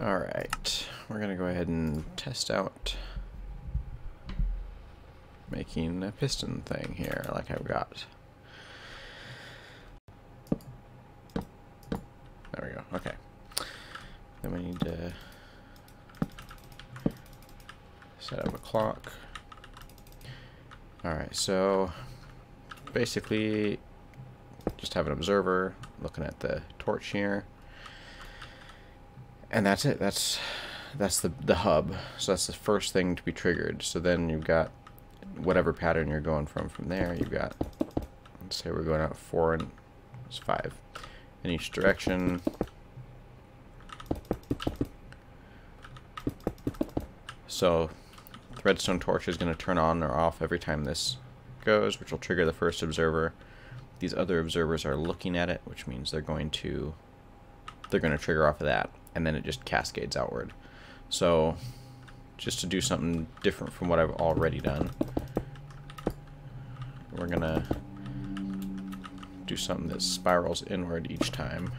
Alright, we're going to go ahead and test out making a piston thing here like I've got. There we go, okay. Then we need to set up a clock. Alright, so basically just have an observer looking at the torch here and that's it. That's that's the the hub. So that's the first thing to be triggered. So then you've got whatever pattern you're going from from there. You've got let's say we're going out four and it's five in each direction. So redstone torch is going to turn on or off every time this goes, which will trigger the first observer. These other observers are looking at it, which means they're going to they're going to trigger off of that and then it just cascades outward. So just to do something different from what I've already done, we're to do something that spirals inward each time.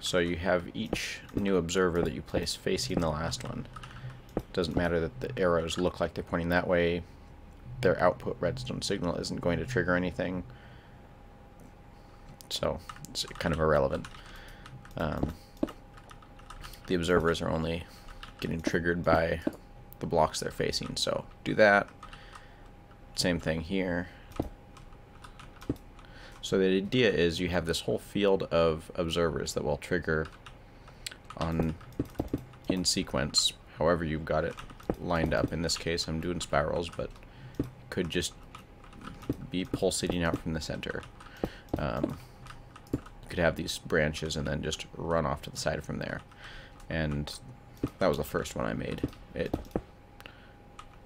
So you have each new observer that you place facing the last one. Doesn't matter that the arrows look like they're pointing that way, their output redstone signal isn't going to trigger anything. So it's kind of irrelevant. Um, the observers are only getting triggered by the blocks they're facing. So do that. Same thing here. So the idea is you have this whole field of observers that will trigger on in sequence, however you've got it lined up. In this case, I'm doing spirals, but could just be pulsating out from the center. Um, you could have these branches and then just run off to the side from there. And that was the first one I made. It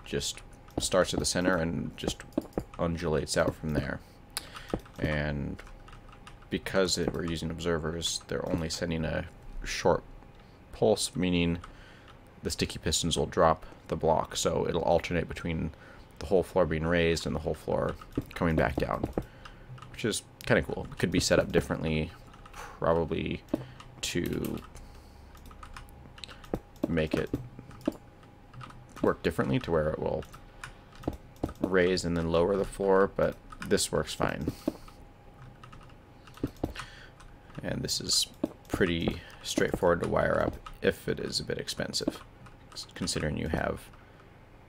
just starts at the center and just undulates out from there. And because it, we're using observers, they're only sending a short pulse, meaning the sticky pistons will drop the block, so it'll alternate between the whole floor being raised and the whole floor coming back down, which is kind of cool. It could be set up differently, probably to make it work differently to where it will raise and then lower the floor, but this works fine. And this is pretty straightforward to wire up if it is a bit expensive, considering you have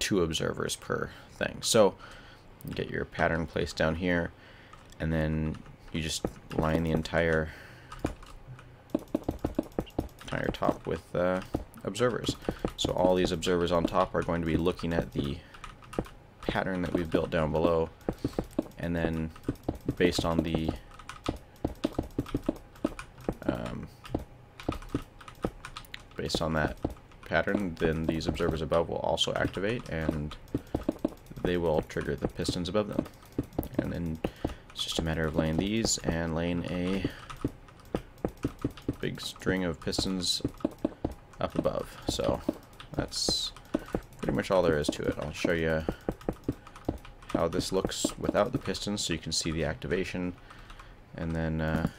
two observers per thing. So you get your pattern placed down here, and then you just line the entire entire top with uh, observers. So all these observers on top are going to be looking at the pattern that we've built down below, and then based on the um, based on that pattern, then these observers above will also activate and they will trigger the pistons above them. And then it's just a matter of laying these and laying a big string of pistons up above. So that's pretty much all there is to it. I'll show you how this looks without the pistons so you can see the activation and then uh,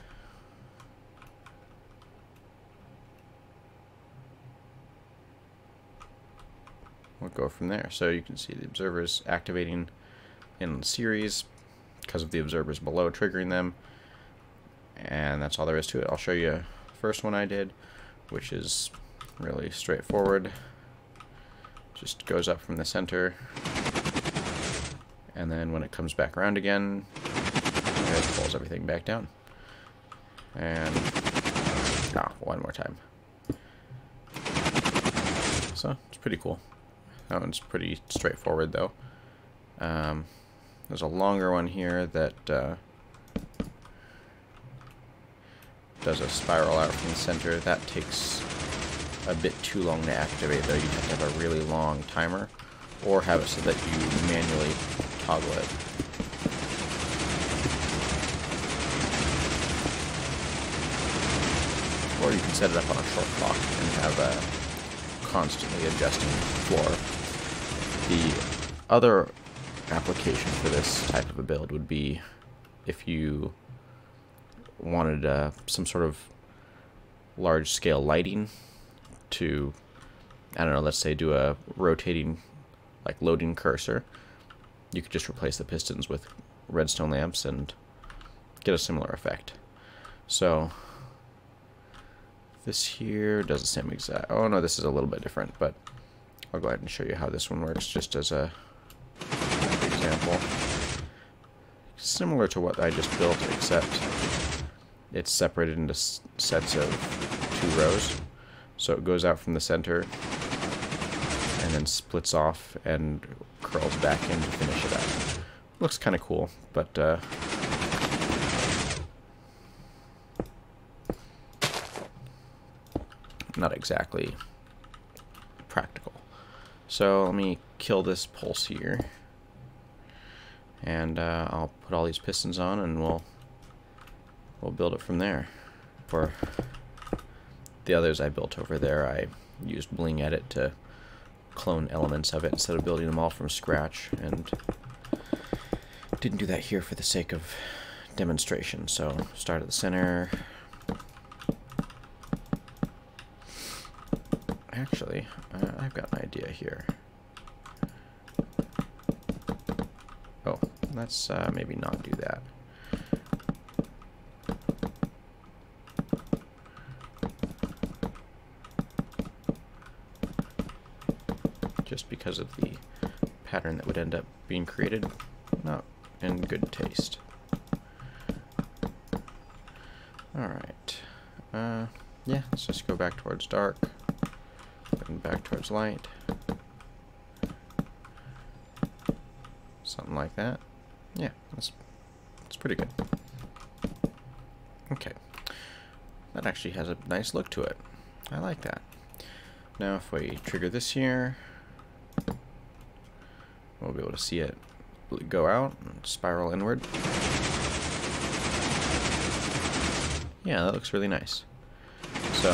go from there. So you can see the observers activating in series because of the observers below triggering them. And that's all there is to it. I'll show you the first one I did, which is really straightforward. Just goes up from the center. And then when it comes back around again, it pulls everything back down. And, ah, one more time. So, it's pretty cool. That one's pretty straightforward, though. Um, there's a longer one here that uh, does a spiral out from the center. That takes a bit too long to activate, though. You have to have a really long timer, or have it so that you manually toggle it. Or you can set it up on a short clock and have a constantly adjusting floor. The other application for this type of a build would be if you wanted uh, some sort of large scale lighting to, I don't know, let's say do a rotating, like loading cursor, you could just replace the pistons with redstone lamps and get a similar effect. So this here does the same exact, oh no, this is a little bit different, but I'll go ahead and show you how this one works just as a example. Similar to what I just built, except it's separated into sets of two rows. So it goes out from the center and then splits off and curls back in to finish it up. Looks kind of cool, but uh, not exactly practical. So let me kill this pulse here. And uh, I'll put all these pistons on and we'll we'll build it from there. For the others I built over there, I used BlingEdit to clone elements of it instead of building them all from scratch. And didn't do that here for the sake of demonstration. So start at the center. Actually, uh, I've got an idea here. Oh, let's uh, maybe not do that. Just because of the pattern that would end up being created, not in good taste. Alright. Uh, yeah, let's just go back towards dark back towards light. Something like that. Yeah, that's, that's pretty good. Okay. That actually has a nice look to it. I like that. Now if we trigger this here, we'll be able to see it go out and spiral inward. Yeah, that looks really nice. So,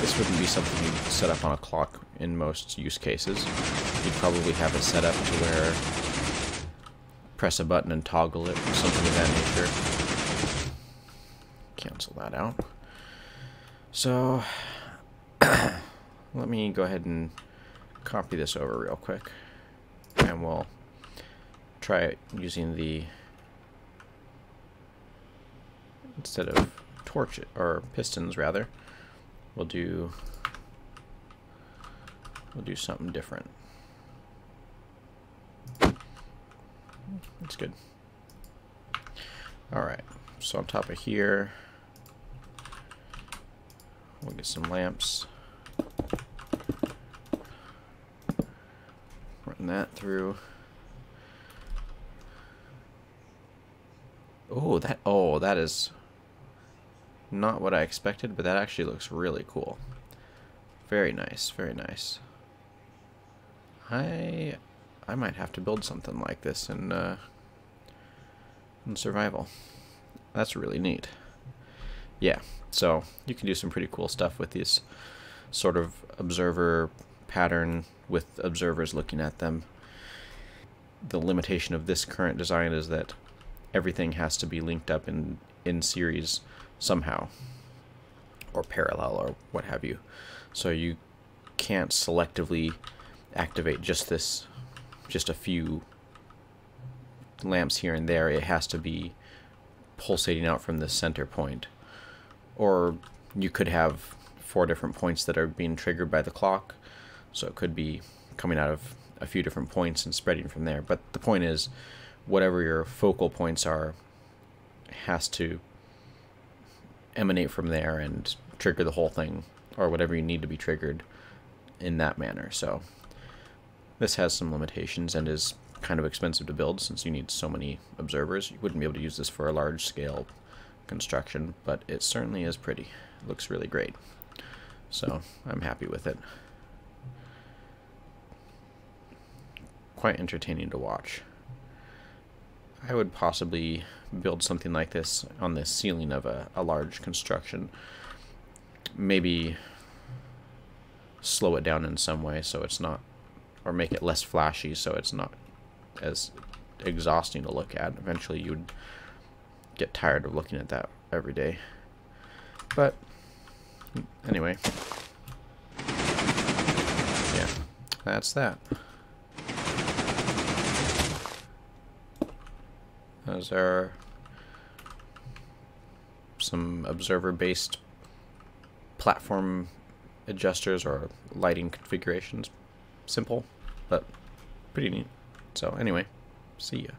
this wouldn't be something you'd set up on a clock in most use cases. You'd probably have it set up to where press a button and toggle it, or something of that nature. Cancel that out. So, let me go ahead and copy this over real quick. And we'll try it using the instead of torch or pistons rather we'll do we'll do something different. That's good. Alright so on top of here we'll get some lamps. Run that through. Oh, that oh, that is not what I expected, but that actually looks really cool. Very nice, very nice. I I might have to build something like this in uh, in survival. That's really neat. Yeah, so you can do some pretty cool stuff with this sort of observer pattern with observers looking at them. The limitation of this current design is that everything has to be linked up in in series somehow or parallel or what have you. So you can't selectively activate just this just a few lamps here and there. It has to be pulsating out from the center point. Or you could have four different points that are being triggered by the clock. So it could be coming out of a few different points and spreading from there. But the point is whatever your focal points are has to emanate from there and trigger the whole thing or whatever you need to be triggered in that manner. So this has some limitations and is kind of expensive to build since you need so many observers. You wouldn't be able to use this for a large scale construction, but it certainly is pretty. It looks really great. So I'm happy with it. Quite entertaining to watch. I would possibly build something like this on the ceiling of a, a large construction. Maybe slow it down in some way so it's not, or make it less flashy so it's not as exhausting to look at. Eventually, you'd get tired of looking at that every day. But anyway, yeah, that's that. Those are some observer-based platform adjusters or lighting configurations. Simple, but pretty neat. So anyway, see ya.